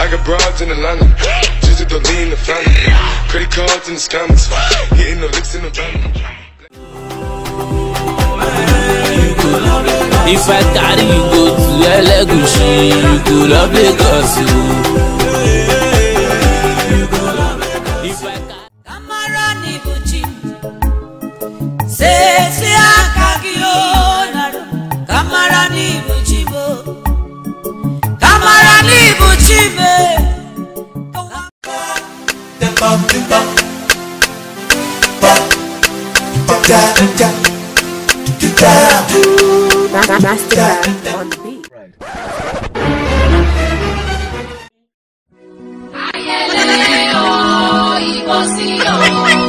I got broads in the Atlanta, just to lean the family. Credit cards in the scammers, hitting the licks in the van. If I carry you go to Elegushi, you go love Lagos. If I carry Master on the beat. Right.